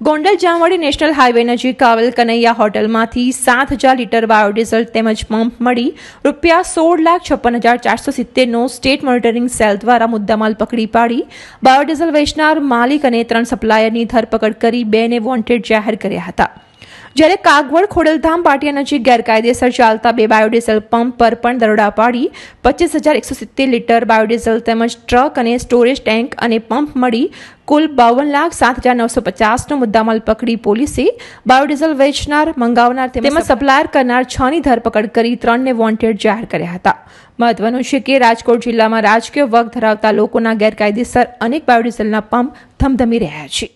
Gondal Jamwadi national highway નજીક આવેલ કનૈયા હોટલમાંથી સાત હજાર લીટર બાયોડીઝલ તેમજ પંપ મળી રૂપિયા સોળ લાખ છપ્પન હજાર ચારસો સિત્તેરનો સ્ટેટ મોનિટરિંગ સેલ દ્વારા મુદ્દામાલ પકડી પાડી. બાયોડીઝલ વેચનાર માલિક અને ત્રણ સપ્લાયરની ધરપકડ કરી બેને વોન્ટેડ જાહેર કર્યા હતા. જ્યારે કાગવડ ખોડલધામ પાટિયા નજીક ગેરકાયદેસર ચાલતા બે બાયોડીઝલ પંપ પર પણ દરોડા પાડી પચીસ હજાર એકસો સિત્તેર લીટર બાયોડીઝલ તેમજ ટ્રક અને સ્ટોરેજ ટેન્ક અને પંપ મળી કુલ બાવન લાખ સાત હજાર નવસો પચાસનો મુદ્દામાલ પકડી પોલીસે બાયોડીઝલ વેચનાર મંગાવનાર તેમજ સપ્લાયર કરનાર છની ધરપકડ કરી ત્રણને વોન્ટેડ જાહેર કર્યા હતા. મહત્વનું છે કે રાજકોટ જિલ્લામાં રાજકીય વગ ધરાવતા લોકોના ગેરકાયદેસર અનેક બાયોડીઝલના પંપ ધમધમી રહ્યા છે.